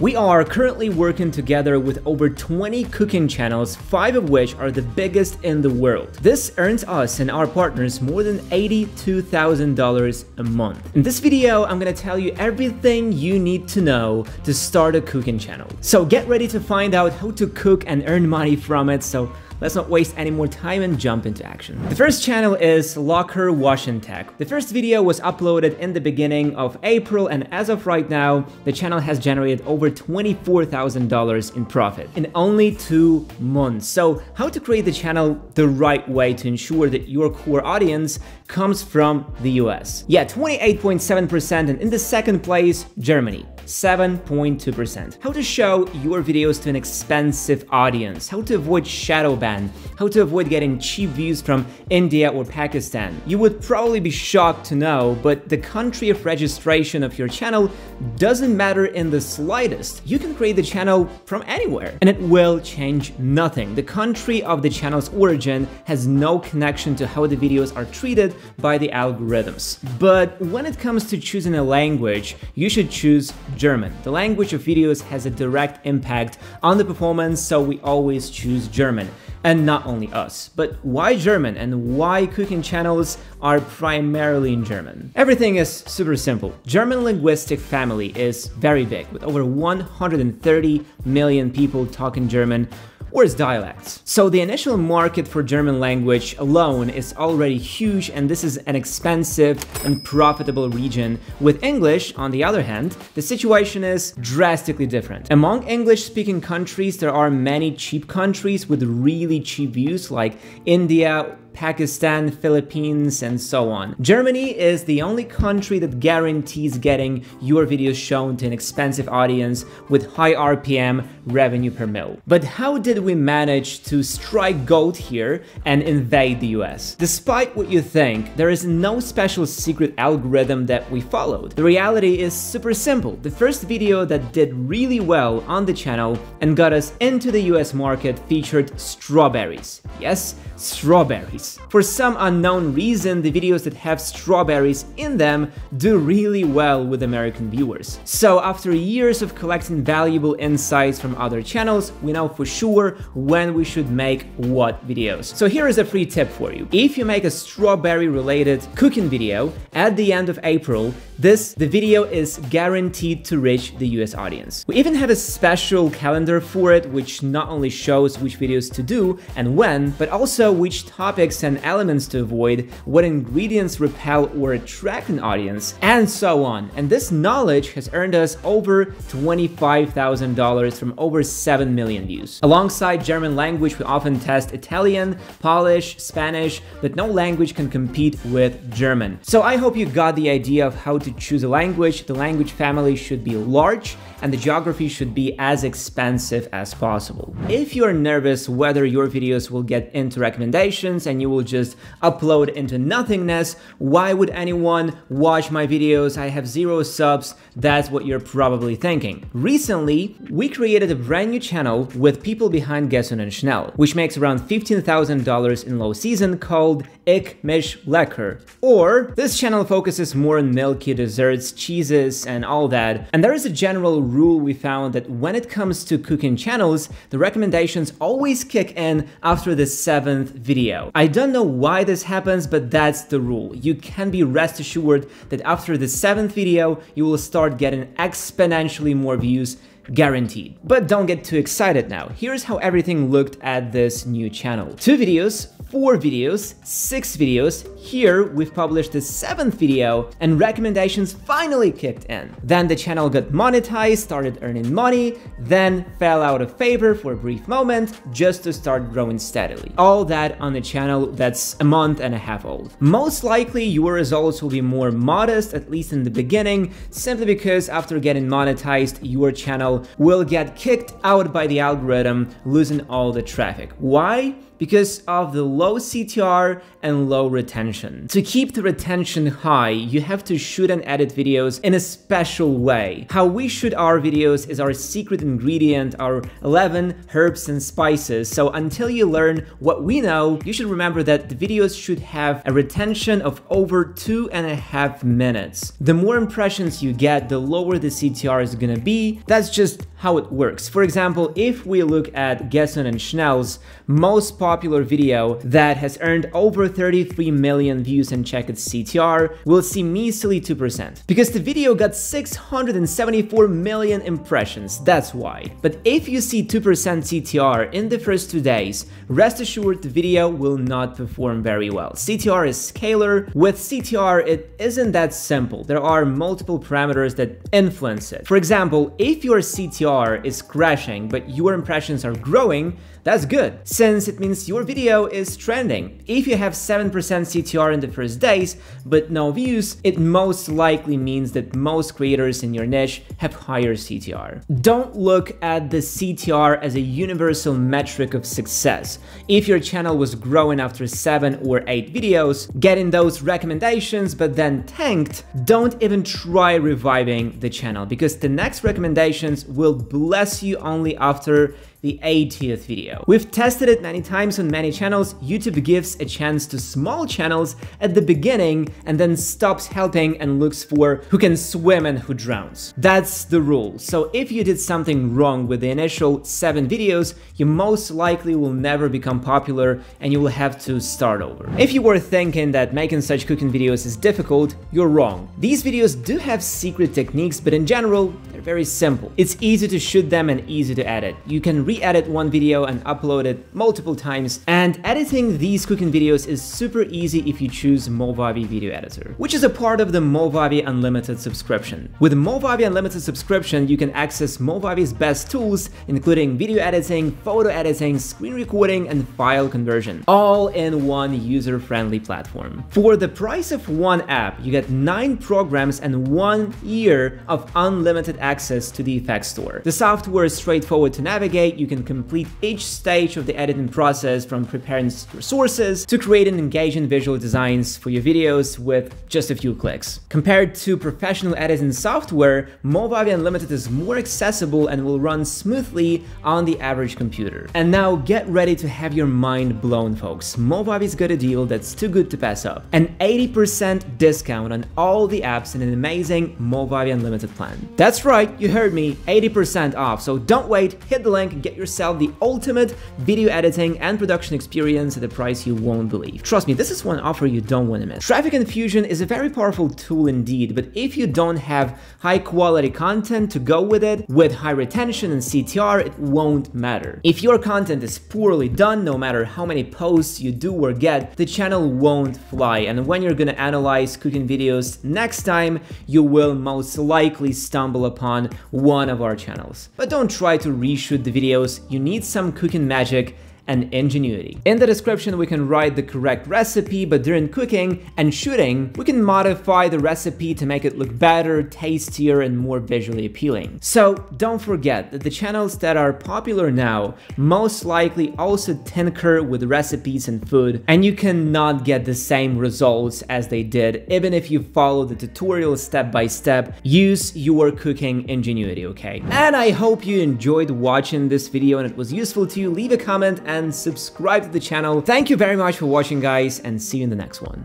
We are currently working together with over 20 cooking channels, 5 of which are the biggest in the world. This earns us and our partners more than $82,000 a month. In this video, I'm gonna tell you everything you need to know to start a cooking channel. So get ready to find out how to cook and earn money from it, so Let's not waste any more time and jump into action. The first channel is Locker Wash and Tech. The first video was uploaded in the beginning of April and as of right now, the channel has generated over $24,000 in profit in only two months. So how to create the channel the right way to ensure that your core audience comes from the US. Yeah, 28.7% and in the second place, Germany. 7.2%. How to show your videos to an expensive audience, how to avoid shadow ban, how to avoid getting cheap views from India or Pakistan. You would probably be shocked to know, but the country of registration of your channel doesn't matter in the slightest. You can create the channel from anywhere and it will change nothing. The country of the channel's origin has no connection to how the videos are treated by the algorithms. But when it comes to choosing a language, you should choose German. The language of videos has a direct impact on the performance, so we always choose German. And not only us. But why German and why cooking channels are primarily in German? Everything is super simple. German linguistic family is very big, with over 130 million people talking German or its dialects. So the initial market for German language alone is already huge and this is an expensive and profitable region. With English, on the other hand, the situation is drastically different. Among English-speaking countries, there are many cheap countries with really cheap views like India, Pakistan, Philippines, and so on. Germany is the only country that guarantees getting your videos shown to an expensive audience with high RPM revenue per mil. But how did we manage to strike gold here and invade the US? Despite what you think, there is no special secret algorithm that we followed. The reality is super simple. The first video that did really well on the channel and got us into the US market featured strawberries. Yes, strawberries. For some unknown reason, the videos that have strawberries in them do really well with American viewers. So after years of collecting valuable insights from other channels, we know for sure when we should make what videos. So here is a free tip for you. If you make a strawberry related cooking video at the end of April, this, the video is guaranteed to reach the US audience. We even have a special calendar for it, which not only shows which videos to do and when, but also which topics and elements to avoid, what ingredients repel or attract an audience, and so on. And this knowledge has earned us over $25,000 from over 7 million views. Alongside German language, we often test Italian, Polish, Spanish, but no language can compete with German. So I hope you got the idea of how to choose a language. The language family should be large and the geography should be as expensive as possible. If you're nervous whether your videos will get into recommendations and you will just upload into nothingness, why would anyone watch my videos? I have zero subs. That's what you're probably thinking. Recently, we created a brand new channel with people behind Gesund and Schnell, which makes around $15,000 in low season called Misch Lecker. Or this channel focuses more on milky desserts, cheeses, and all that. And there is a general rule we found that when it comes to cooking channels, the recommendations always kick in after the seventh video. I don't know why this happens, but that's the rule. You can be rest assured that after the seventh video, you will start getting exponentially more views guaranteed. But don't get too excited now. Here's how everything looked at this new channel. Two videos, four videos, six videos. Here we've published the seventh video and recommendations finally kicked in. Then the channel got monetized, started earning money, then fell out of favor for a brief moment just to start growing steadily. All that on a channel that's a month and a half old. Most likely your results will be more modest, at least in the beginning, simply because after getting monetized, your channel will get kicked out by the algorithm, losing all the traffic. Why? Because of the low CTR and low retention. To keep the retention high, you have to shoot and edit videos in a special way. How we shoot our videos is our secret ingredient, our 11 herbs and spices. So until you learn what we know, you should remember that the videos should have a retention of over two and a half minutes. The more impressions you get, the lower the CTR is gonna be. That's just how it works. For example, if we look at Gesund and Schnell's most popular video that has earned over 33 million views and check its CTR, we'll see measly 2%. Because the video got 674 million impressions, that's why. But if you see 2% CTR in the first two days, rest assured the video will not perform very well. CTR is scalar. With CTR, it isn't that simple. There are multiple parameters that influence it. For example, if your CTR is crashing, but your impressions are growing, that's good, since it means your video is trending. If you have 7% CTR in the first days, but no views, it most likely means that most creators in your niche have higher CTR. Don't look at the CTR as a universal metric of success. If your channel was growing after 7 or 8 videos, getting those recommendations but then tanked, don't even try reviving the channel because the next recommendations will bless you only after the 80th video. We've tested it many times on many channels, YouTube gives a chance to small channels at the beginning and then stops helping and looks for who can swim and who drowns. That's the rule, so if you did something wrong with the initial 7 videos, you most likely will never become popular and you will have to start over. If you were thinking that making such cooking videos is difficult, you're wrong. These videos do have secret techniques, but in general, they're very simple. It's easy to shoot them and easy to edit. You can re-edit one video and upload it multiple times, and editing these cooking videos is super easy if you choose Movavi Video Editor, which is a part of the Movavi Unlimited subscription. With Movavi Unlimited subscription, you can access Movavi's best tools, including video editing, photo editing, screen recording, and file conversion, all in one user-friendly platform. For the price of one app, you get 9 programs and 1 year of unlimited access to the Effects Store. The software is straightforward to navigate, you can complete each stage of the editing process from preparing sources to creating engaging visual designs for your videos with just a few clicks. Compared to professional editing software, Movavi Unlimited is more accessible and will run smoothly on the average computer. And now get ready to have your mind blown folks. Movavi's got a deal that's too good to pass up. An 80% discount on all the apps in an amazing Movavi Unlimited plan. That's right, you heard me, 80% off, so don't wait, hit the link and get yourself the ultimate video editing and production experience at a price you won't believe. Trust me, this is one offer you don't want to miss. Traffic Infusion is a very powerful tool indeed, but if you don't have high quality content to go with it, with high retention and CTR, it won't matter. If your content is poorly done, no matter how many posts you do or get, the channel won't fly. And when you're gonna analyze cooking videos next time, you will most likely stumble upon one of our channels. But don't try to reshoot the you need some cooking magic and ingenuity. In the description we can write the correct recipe, but during cooking and shooting, we can modify the recipe to make it look better, tastier, and more visually appealing. So don't forget that the channels that are popular now most likely also tinker with recipes and food, and you cannot get the same results as they did even if you follow the tutorial step by step. Use your cooking ingenuity, okay? And I hope you enjoyed watching this video and it was useful to you. Leave a comment and subscribe to the channel. Thank you very much for watching guys and see you in the next one.